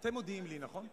אתם מודיעים לי, נכון?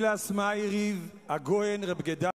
מילאס מאיריב, הגויין רב